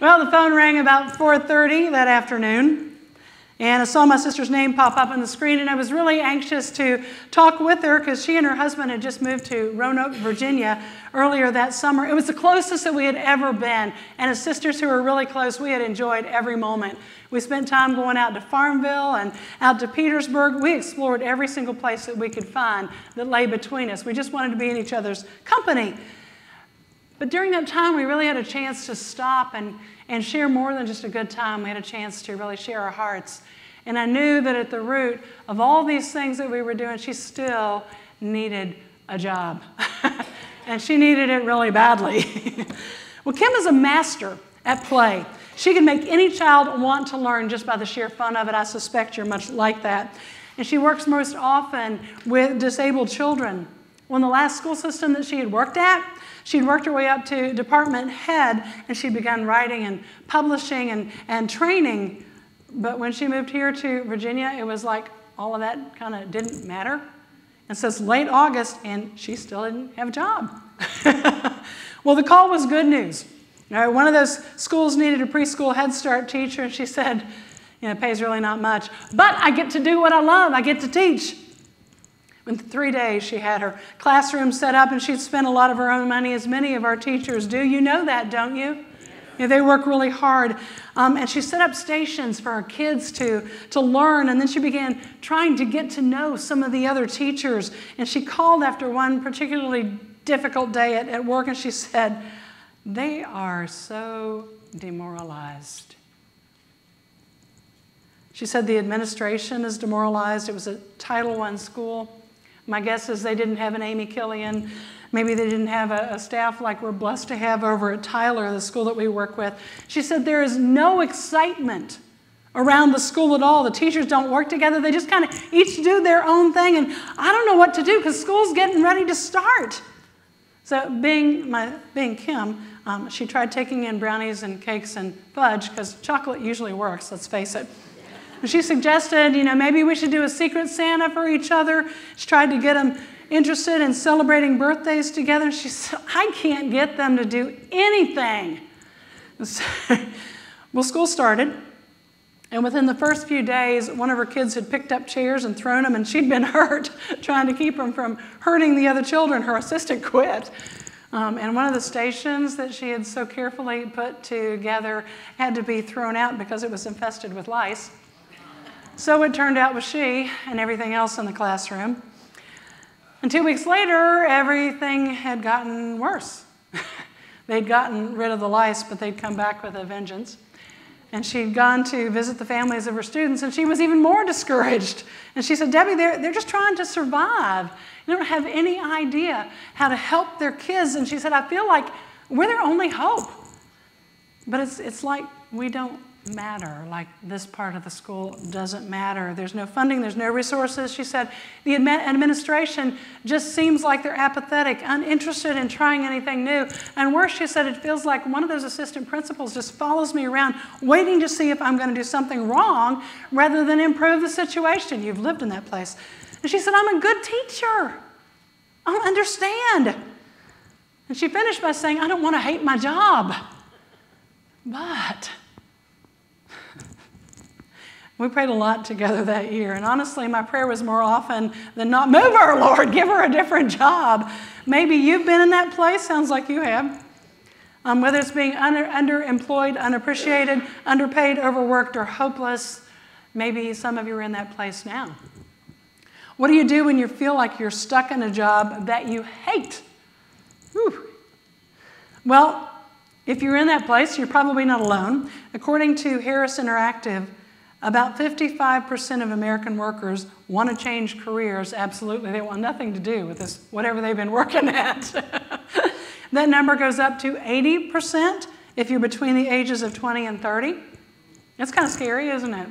well, the phone rang about 4:30 that afternoon. And I saw my sister's name pop up on the screen, and I was really anxious to talk with her because she and her husband had just moved to Roanoke, Virginia earlier that summer. It was the closest that we had ever been. And as sisters who were really close, we had enjoyed every moment. We spent time going out to Farmville and out to Petersburg. We explored every single place that we could find that lay between us. We just wanted to be in each other's company. But during that time, we really had a chance to stop and, and share more than just a good time. We had a chance to really share our hearts. And I knew that at the root of all these things that we were doing, she still needed a job. and she needed it really badly. well, Kim is a master at play. She can make any child want to learn just by the sheer fun of it. I suspect you're much like that. And she works most often with disabled children. In the last school system that she had worked at, She'd worked her way up to department head and she'd begun writing and publishing and, and training. But when she moved here to Virginia, it was like all of that kind of didn't matter. And so it's late August and she still didn't have a job. well, the call was good news. one of those schools needed a preschool Head Start teacher, and she said, you know, it pays really not much, but I get to do what I love. I get to teach. In three days, she had her classroom set up and she'd spent a lot of her own money, as many of our teachers do. You know that, don't you? They work really hard. Um, and she set up stations for her kids to, to learn. And then she began trying to get to know some of the other teachers. And she called after one particularly difficult day at, at work and she said, They are so demoralized. She said the administration is demoralized. It was a Title I school. My guess is they didn't have an Amy Killian. Maybe they didn't have a, a, staff like we're blessed to have over at Tyler, the school that we work with. She said there is no excitement around the school at all. The teachers don't work together. They just kind of each do their own thing. And I don't know what to do because school's getting ready to start. So, being, my, being Kim, um, she tried taking in brownies and cakes and fudge because chocolate usually works, let's face it. She suggested, you know, maybe we should do a secret Santa for each other. She tried to get them interested in celebrating birthdays together. She said, I can't get them to do anything. So, well, school started. And within the first few days, one of her kids had picked up chairs and thrown them, and she'd been hurt trying to keep them from hurting the other children. Her assistant quit. Um, and one of the stations that she had so carefully put together had to be thrown out because it was infested with lice. So it turned out with she and everything else in the classroom. And two weeks later, everything had gotten worse. they'd gotten rid of the lice, but they'd come back with a vengeance. And she'd gone to visit the families of her students, and she was even more discouraged. And she said, Debbie, they're, they're just trying to survive. They don't have any idea how to help their kids. And she said, I feel like we're their only hope. But it's, it's like we don't matter, like this part of the school doesn't matter. There's no funding, there's no resources. She said the administration just seems like they're apathetic, uninterested in trying anything new. And worse, she said it feels like one of those assistant principals just follows me around, waiting to see if I'm going to do something wrong rather than improve the situation. You've lived in that place. And she said, I'm a good teacher. I don't understand. And she finished by saying, I don't want to hate my job. But we prayed a lot together that year. And honestly, my prayer was more often than not move her, Lord, give her a different job. Maybe you've been in that place, sounds like you have. Um, whether it's being under, underemployed, unappreciated, underpaid, overworked, or hopeless, maybe some of you are in that place now. What do you do when you feel like you're stuck in a job that you hate? Whew. Well, if you're in that place, you're probably not alone. According to Harris Interactive, about 55% of American workers want to change careers. Absolutely. They want nothing to do with this, whatever they've been working at. that number goes up to 80% if you're between the ages of 20 and 30. That's kind of scary, isn't it?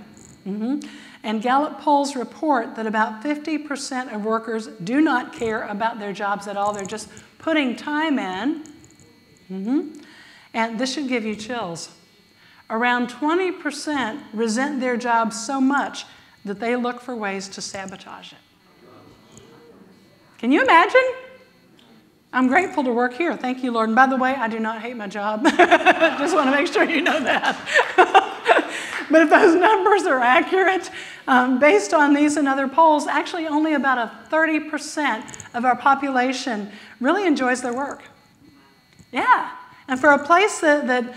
Mm-hmm. And Gallup polls report that about 50% of workers do not care about their jobs at all. They're just putting time in. Mm-hmm. And this should give you chills. Around 20% resent their job so much that they look for ways to sabotage it. Can you imagine? I'm grateful to work here. Thank you, Lord. And by the way, I do not hate my job. Just want to make sure you know that. but if those numbers are accurate, um, based on these and other polls, actually only about a 30% of our population really enjoys their work. Yeah. And for a place that, that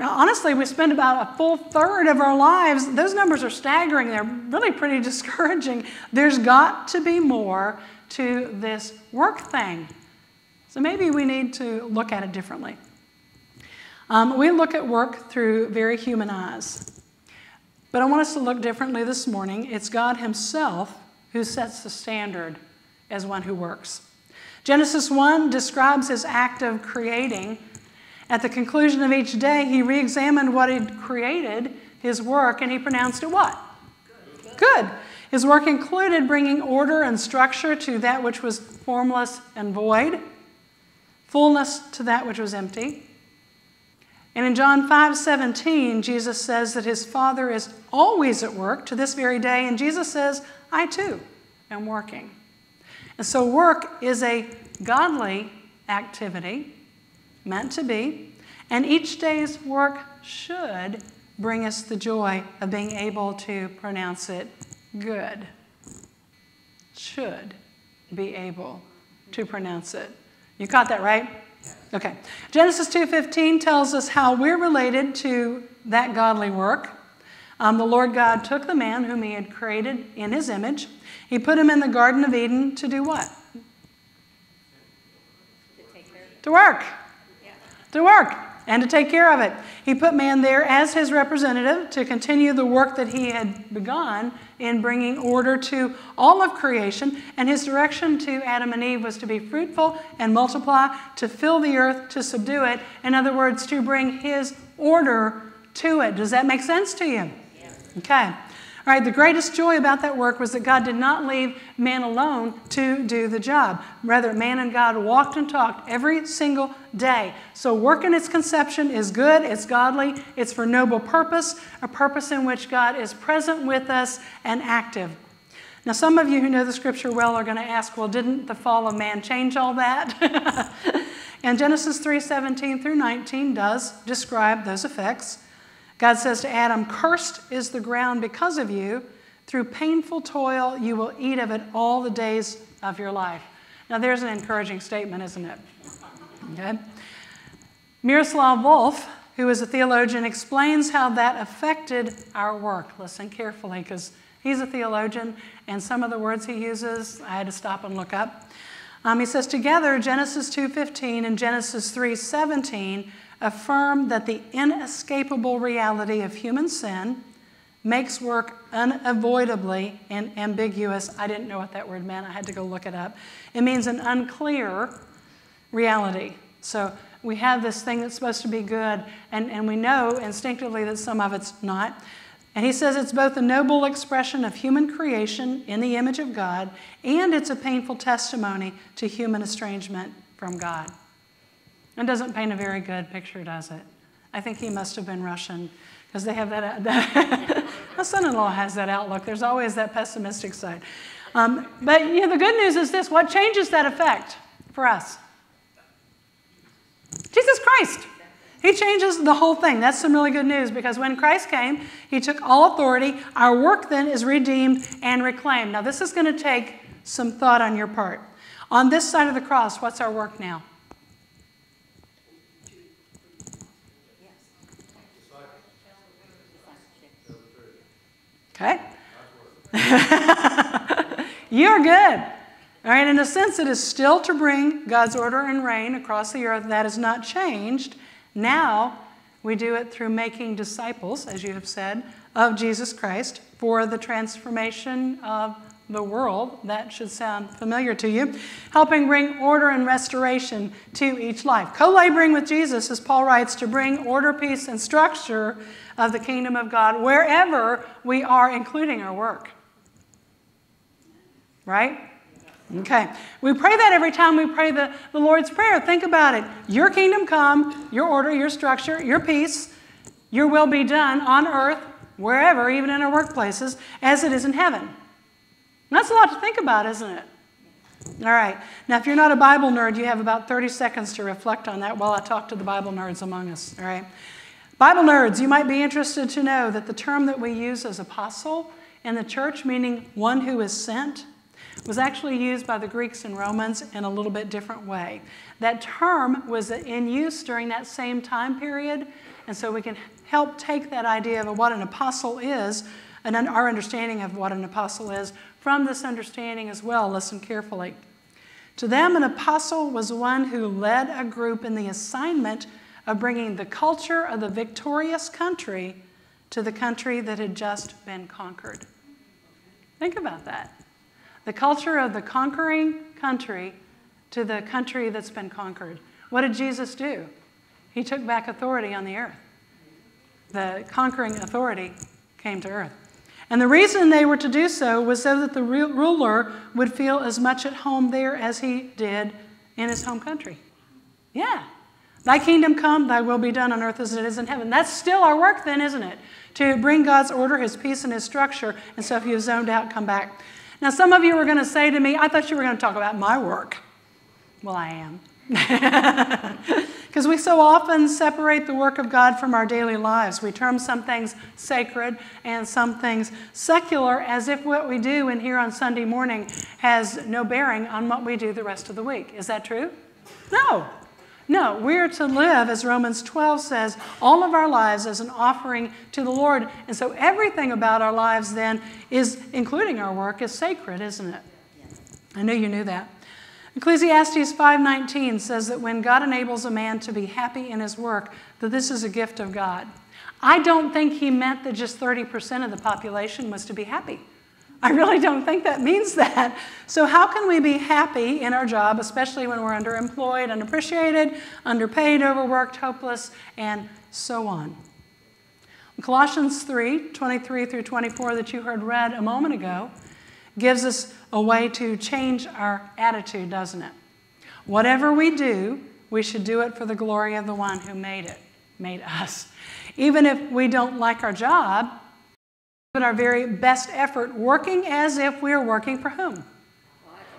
honestly we spend about a full third of our lives, those numbers are staggering. They're really pretty discouraging. There's got to be more to this work thing. So maybe we need to look at it differently. Um, we look at work through very human eyes. But I want us to look differently this morning. It's God Himself who sets the standard as one who works. Genesis 1 describes His act of creating. At the conclusion of each day, He re examined what He'd created, His work, and He pronounced it what? Good. Good. His work included bringing order and structure to that which was formless and void fullness to that which was empty. And in John 5 17, Jesus says that his Father is always at work to this very day. And Jesus says, I too am working. And so, work is a godly activity, meant to be. And each day's work should bring us the joy of being able to pronounce it good. Should be able to pronounce it you caught that right? Okay. Genesis 2:15 tells us how we're related to that godly work. Um, the Lord God took the man whom he had created in his image. He put him in the Garden of Eden to do what? To, to work. Yeah. To work and to take care of it. He put man there as his representative to continue the work that he had begun in bringing order to all of creation. And his direction to Adam and Eve was to be fruitful and multiply, to fill the earth, to subdue it. In other words, to bring his order to it. Does that make sense to you? Okay. All right, the greatest joy about that work was that God did not leave man alone to do the job. Rather, man and God walked and talked every single day. So, work in its conception is good, it's godly, it's for noble purpose, a purpose in which God is present with us and active. Now, some of you who know the scripture well are going to ask, well, didn't the fall of man change all that? and Genesis 3 17 through 19 does describe those effects. God says to Adam, Cursed is the ground because of you. Through painful toil, you will eat of it all the days of your life. Now, there's an encouraging statement, isn't it? Okay. Miroslav Volf, who is a theologian, explains how that affected our work. Listen carefully, because he's a theologian, and some of the words he uses, I had to stop and look up. Um, he says, together, Genesis 2.15 and Genesis 3.17 affirm that the inescapable reality of human sin makes work unavoidably and ambiguous. I didn't know what that word meant. I had to go look it up. It means an unclear reality. So we have this thing that's supposed to be good, and, and we know instinctively that some of it's not. And he says it's both a noble expression of human creation in the image of God, and it's a painful testimony to human estrangement from God. It doesn't paint a very good picture, does it? I think he must have been Russian because they have that. that my son-in-law has that outlook. There's always that pessimistic side. Um, but you know, the good news is this: what changes that effect for us? Jesus Christ. He changes the whole thing. That's some really good news because when Christ came, He took all authority. Our work then is redeemed and reclaimed. Now, this is going to take some thought on your part. On this side of the cross, what's our work now? Okay? You're good. All right, in a sense, it is still to bring God's order and reign across the earth. That has not changed. Now, we do it through making disciples, as you have said, of Jesus Christ for the transformation of the world. That should sound familiar to you. Helping bring order and restoration to each life. Co laboring with Jesus, as Paul writes, to bring order, peace, and structure of the kingdom of God wherever we are, including our work. Right? Okay. We pray that every time we pray the, the Lord's Prayer. Think about it. Your kingdom come, your order, your structure, your peace, your will be done on earth, wherever, even in our workplaces, as it is in heaven. That's a lot to think about, isn't it? All right. Now, if you're not a Bible nerd, you have about 30 seconds to reflect on that while I talk to the Bible nerds among us. All right. Bible nerds, you might be interested to know that the term that we use as apostle in the church, meaning one who is sent, was actually used by the Greeks and Romans in a little bit different way. That term was in use during that same time period, and so we can help take that idea of what an apostle is and our understanding of what an apostle is from this understanding as well. Listen carefully. To them, an apostle was one who led a group in the assignment of bringing the culture of the victorious country to the country that had just been conquered. Think about that. The culture of the conquering country to the country that's been conquered. What did Jesus do? He took back authority on the earth. The conquering authority came to earth. And the reason they were to do so was so that the ruler would feel as much at home there as he did in his home country. Yeah. Thy kingdom come, thy will be done on earth as it is in heaven. That's still our work, then, isn't it? To bring God's order, his peace, and his structure. And so if you've zoned out, come back. Now, some of you are going to say to me, I thought you were going to talk about my work. Well, I am. Because we so often separate the work of God from our daily lives. We term some things sacred and some things secular as if what we do in here on Sunday morning has no bearing on what we do the rest of the week. Is that true? No. No, we're to live, as Romans 12 says, all of our lives as an offering to the Lord. And so everything about our lives then is, including our work, is sacred, isn't it? I knew you knew that. Ecclesiastes 5:19 says that when God enables a man to be happy in his work, that this is a gift of God. I don't think he meant that just 30% of the population was to be happy. I really don't think that means that. So, how can we be happy in our job, especially when we're underemployed, unappreciated, underpaid, overworked, hopeless, and so on? Colossians 3 23 through 24, that you heard read a moment ago, gives us a way to change our attitude, doesn't it? Whatever we do, we should do it for the glory of the one who made it, made us. Even if we don't like our job, put our very best effort working as if we are working for whom?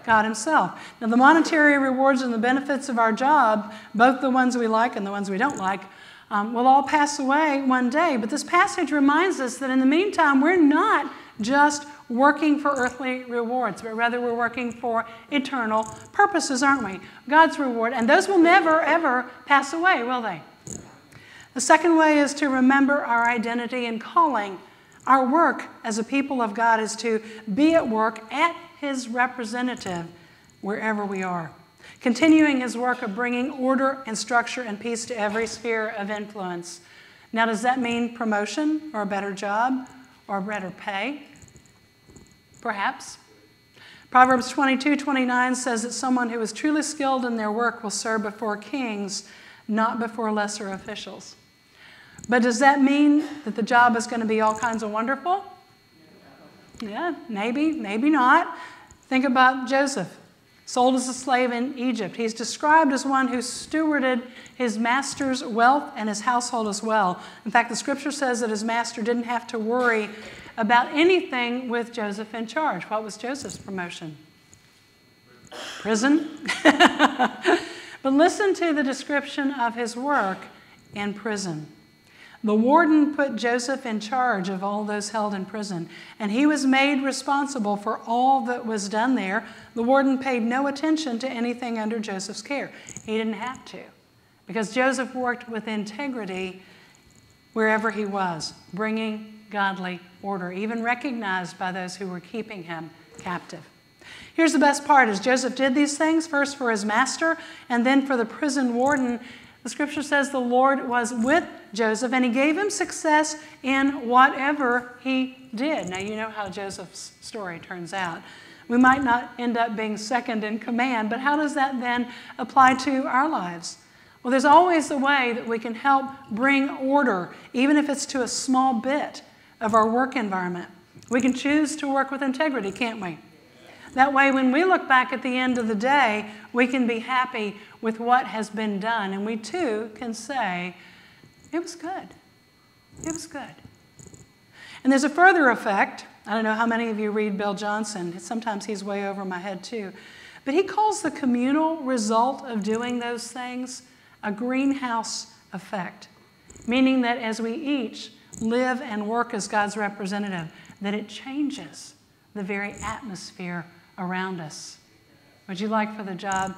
God Himself. Now, the monetary rewards and the benefits of our job, both the ones we like and the ones we don't like, um, will all pass away one day. But this passage reminds us that in the meantime, we're not just working for earthly rewards, but rather we're working for eternal purposes, aren't we? God's reward. And those will never, ever pass away, will they? The second way is to remember our identity and calling. Our work as a people of God is to be at work at His representative wherever we are, continuing His work of bringing order and structure and peace to every sphere of influence. Now, does that mean promotion or a better job or better pay? Perhaps. Proverbs 22 29 says that someone who is truly skilled in their work will serve before kings, not before lesser officials. But does that mean that the job is going to be all kinds of wonderful? Yeah, maybe, maybe not. Think about Joseph, sold as a slave in Egypt. He's described as one who stewarded his master's wealth and his household as well. In fact, the scripture says that his master didn't have to worry about anything with Joseph in charge. What was Joseph's promotion? Prison. but listen to the description of his work in prison. The warden put Joseph in charge of all those held in prison, and he was made responsible for all that was done there. The warden paid no attention to anything under Joseph's care. He didn't have to, because Joseph worked with integrity wherever he was, bringing godly order, even recognized by those who were keeping him captive. Here's the best part is Joseph did these things first for his master and then for the prison warden. The scripture says the Lord was with Joseph and he gave him success in whatever he did. Now you know how Joseph's story turns out. We might not end up being second in command, but how does that then apply to our lives? Well, there's always a way that we can help bring order, even if it's to a small bit of our work environment. We can choose to work with integrity, can't we? That way, when we look back at the end of the day, we can be happy with what has been done. And we too can say, it was good. It was good. And there's a further effect. I don't know how many of you read Bill Johnson. Sometimes he's way over my head too. But he calls the communal result of doing those things a greenhouse effect, meaning that as we each live and work as God's representative, that it changes the very atmosphere around us. Would you like for the job,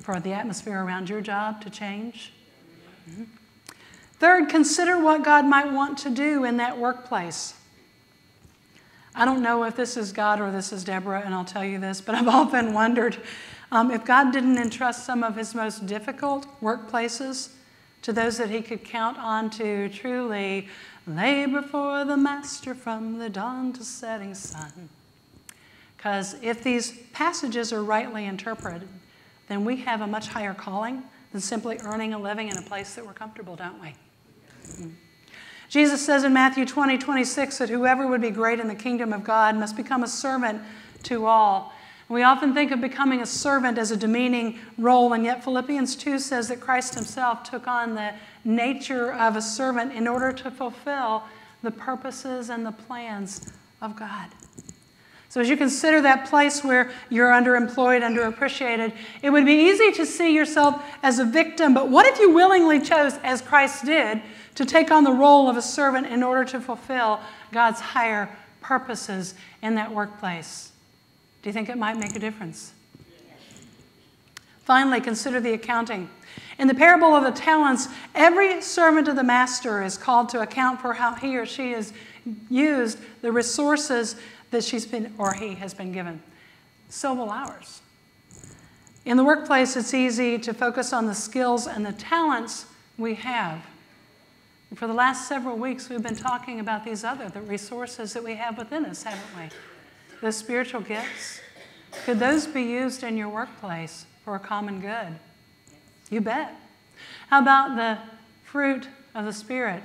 for the atmosphere around your job to change? Third, consider what God might want to do in that workplace. I don't know if this is God or this is Deborah, and I'll tell you this, but I've often wondered um, if God didn't entrust some of his most difficult workplaces to those that he could count on to truly labor for the master from the dawn to setting sun. Because if these passages are rightly interpreted, then we have a much higher calling than simply earning a living in a place that we're comfortable, don't we? Mm. Jesus says in Matthew 20, 26 that whoever would be great in the kingdom of God must become a servant to all. We often think of becoming a servant as a demeaning role, and yet Philippians 2 says that Christ himself took on the nature of a servant in order to fulfill the purposes and the plans of God. So, as you consider that place where you're underemployed, underappreciated, it would be easy to see yourself as a victim. But what if you willingly chose, as Christ did, to take on the role of a servant in order to fulfill God's higher purposes in that workplace? Do you think it might make a difference? Finally, consider the accounting. In the parable of the talents, every servant of the master is called to account for how he or she has used the resources that she's been or he has been given. So will ours. In the workplace, it's easy to focus on the skills and the talents we have. For the last several weeks, we've been talking about these other the resources that we have within us, haven't we? The spiritual gifts. Could those be used in your workplace for a common good? You bet. How about the fruit of the Spirit?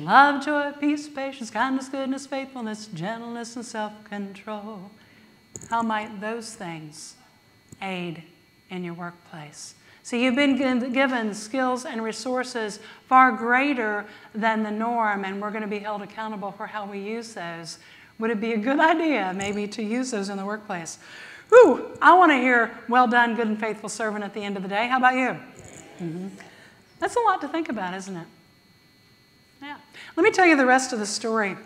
Love, joy, peace, patience, kindness, goodness, faithfulness, gentleness, and self control. How might those things aid in your workplace? So you've been given skills and resources far greater than the norm, and we're going to be held accountable for how we use those. Would it be a good idea maybe to use those in the workplace? Whew, I want to hear, well done, good and faithful servant at the end of the day. How about you? Mm-hmm. That's a lot to think about, isn't it? Yeah. Let me tell you the rest of the story.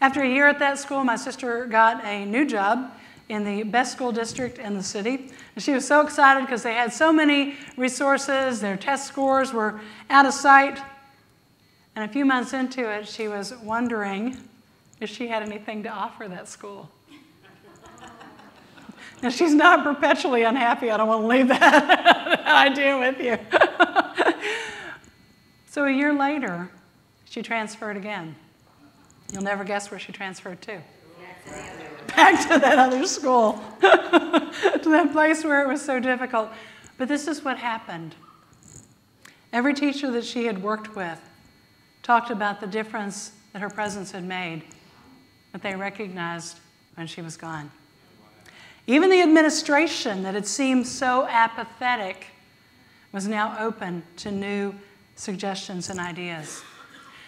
After a year at that school, my sister got a new job in the best school district in the city. And she was so excited because they had so many resources, their test scores were out of sight. And a few months into it, she was wondering if she had anything to offer that school. now, she's not perpetually unhappy. I don't want to leave that idea with you. so, a year later, she transferred again. You'll never guess where she transferred to. Back to that other school, to that place where it was so difficult. But this is what happened. Every teacher that she had worked with talked about the difference that her presence had made, that they recognized when she was gone. Even the administration that had seemed so apathetic was now open to new suggestions and ideas.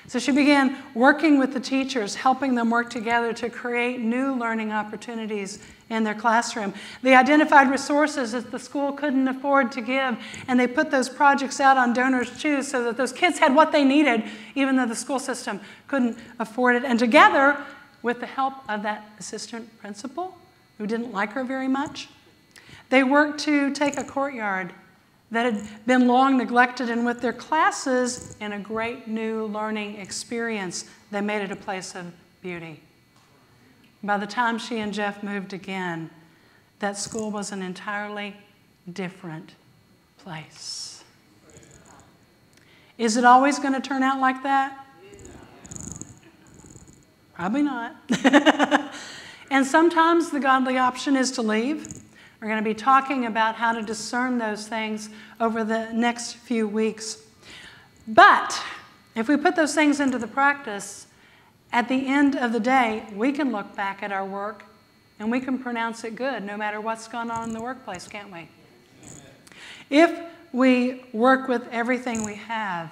So she began working with the teachers, helping them work together to create new learning opportunities in their classroom. They identified resources that the school couldn't afford to give, and they put those projects out on Donors Choose so that those kids had what they needed, even though the school system couldn't afford it. And together, with the help of that assistant principal, who didn't like her very much, they worked to take a courtyard that had been long neglected, and with their classes in a great new learning experience, they made it a place of beauty. By the time she and Jeff moved again, that school was an entirely different place. Is it always going to turn out like that? Probably not. and sometimes the godly option is to leave. We're going to be talking about how to discern those things over the next few weeks. But if we put those things into the practice, at the end of the day, we can look back at our work and we can pronounce it good no matter what's going on in the workplace, can't we? If we work with everything we have,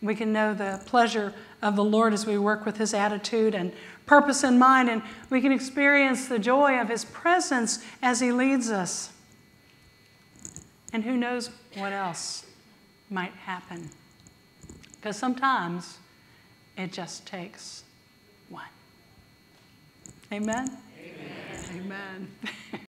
we can know the pleasure of the Lord as we work with His attitude and purpose in mind, and we can experience the joy of His presence as He leads us. And who knows what else might happen? Because sometimes it just takes one. Amen? Amen. Amen.